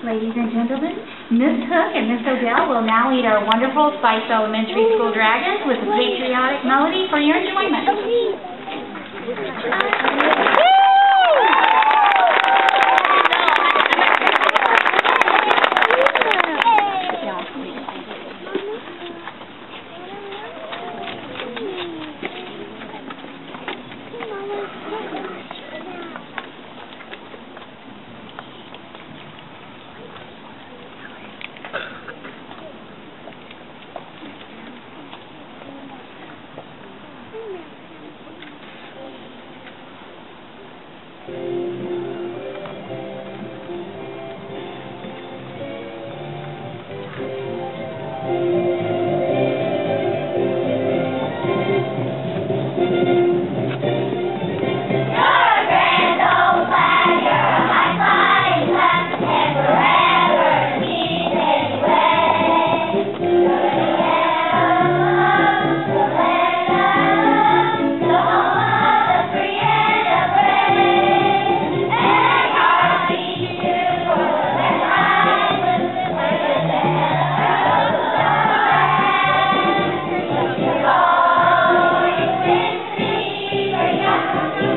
Ladies and gentlemen, Ms. Hook and Ms. Odell will now lead our wonderful Spice Elementary School Dragons with a patriotic melody for your enjoyment. Thank you. Thank you.